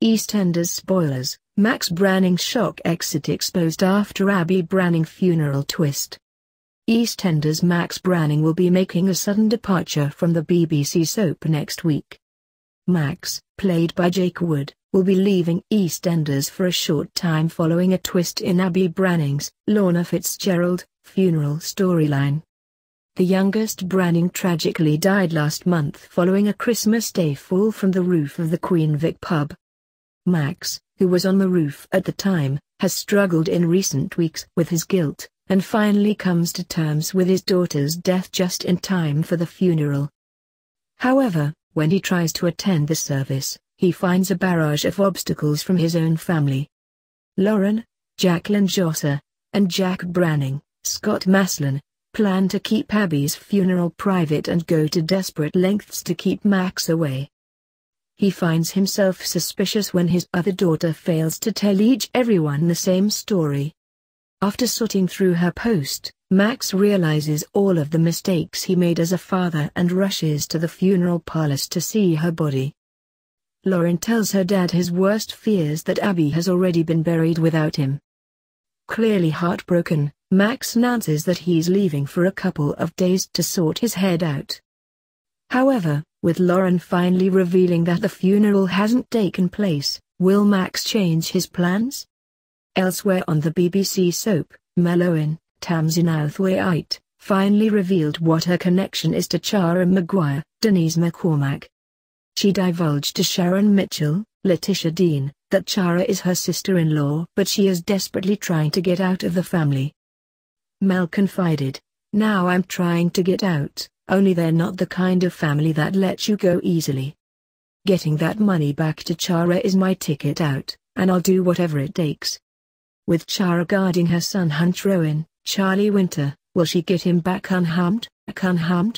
EastEnders spoilers, Max Branning's shock exit exposed after Abi Branning funeral twist. EastEnders Max Branning will be making a sudden departure from the BBC soap next week. Max, played by Jake Wood, will be leaving EastEnders for a short time following a twist in Abi Branning's Lorna Fitzgerald funeral storyline. The youngest Branning tragically died last month following a Christmas Day fall from the roof of the Queen Vic pub. Max, who was on the roof at the time, has struggled in recent weeks with his guilt, and finally comes to terms with his daughter's death just in time for the funeral. However, when he tries to attend the service, he finds a barrage of obstacles from his own family. Lauren, Jacqueline Jossa, and Jack Branning, Scott Maslen, plan to keep Abi's funeral private and go to desperate lengths to keep Max away. He finds himself suspicious when his other daughter fails to tell each everyone the same story. After sorting through her post, Max realizes all of the mistakes he made as a father and rushes to the funeral parlors to see her body. Lauren tells her dad his worst fears that Abi has already been buried without him. Clearly heartbroken, Max announces that he's leaving for a couple of days to sort his head out. However, with Lauren finally revealing that the funeral hasn't taken place, will Max change his plans? Elsewhere on the BBC soap, Mel Owen, Tamzin Outhwaite, finally revealed what her connection is to Ciara Maguire, Denise McCormack. She divulged to Sharon Mitchell, Letitia Dean, that Ciara is her sister-in-law but she is desperately trying to get out of the family. Mel confided, Now I'm trying to get out, only they're not the kind of family that lets you go easily. Getting that money back to Ciara is my ticket out, and I'll do whatever it takes. With Ciara guarding her son Hunter Owen, Charlie Winter, will she get him back unharmed, unharmed?